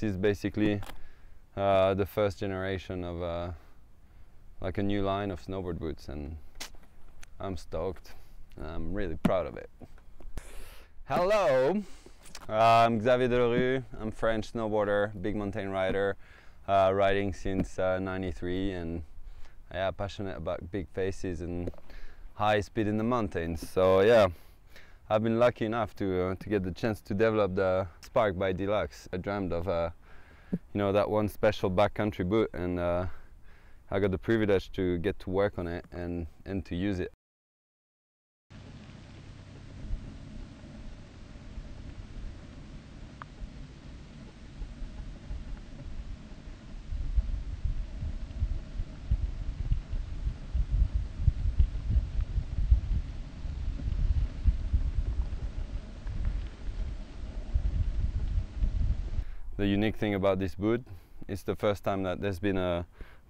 This is basically uh, the first generation of uh, like a new line of snowboard boots and I'm stoked. I'm really proud of it. Hello, uh, I'm Xavier De Le Rue. I'm French snowboarder, big mountain rider, uh, riding since '93 and yeah, passionate about big faces and high speed in the mountains. So yeah, I've been lucky enough to uh, to get the chance to develop the Spark by Deeluxe. I dreamed of uh, you know that one special backcountry boot, and uh, I got the privilege to get to work on it and and to use it. The unique thing about this boot is the first time that there's been a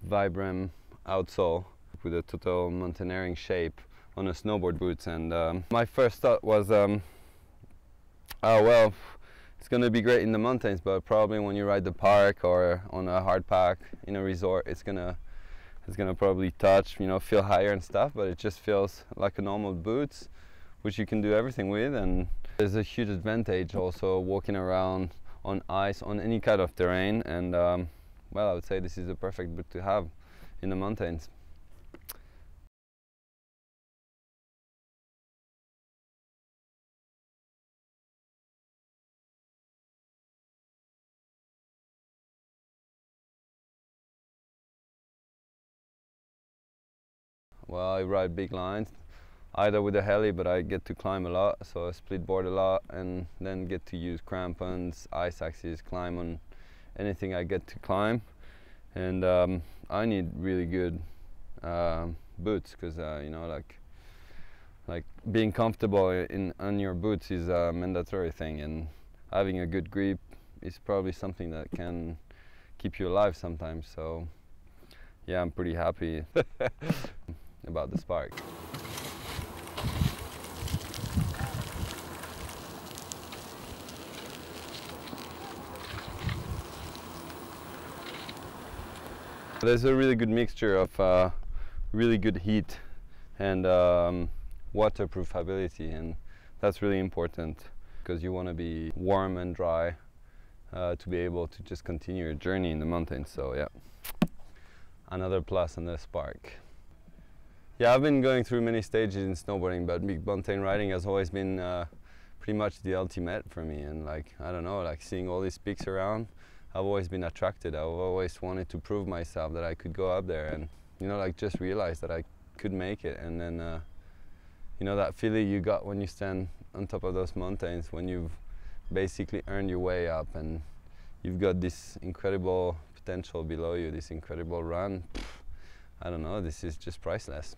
Vibram outsole with a total mountaineering shape on a snowboard boot. And um, my first thought was um, oh well it's gonna be great in the mountains but probably when you ride the park or on a hard pack in a resort it's gonna it's gonna probably touch you know feel higher and stuff but it just feels like a normal boots which you can do everything with. And there's a huge advantage also walking around on ice on any kind of terrain and um, well I would say this is the perfect boot to have in the mountains. Well, I ride big lines, either with a heli, but I get to climb a lot, so I split board a lot, and then get to use crampons, ice axes, climb on anything I get to climb. And um, I need really good uh, boots because uh, you know, like, like being comfortable in on your boots is a mandatory thing, and having a good grip is probably something that can keep you alive sometimes. So, yeah, I'm pretty happy about the Spark. There's a really good mixture of uh, really good heat and um, waterproof ability and that's really important because you want to be warm and dry uh, to be able to just continue your journey in the mountains so yeah another plus in the spark yeah i've been going through many stages in snowboarding but big mountain riding has always been uh, pretty much the ultimate for me and like i don't know like seeing all these peaks around I've always been attracted. I've always wanted to prove myself that I could go up there and, you know, like just realize that I could make it. And then, uh, you know, that feeling you got when you stand on top of those mountains, when you've basically earned your way up and you've got this incredible potential below you, this incredible run. I don't know, this is just priceless.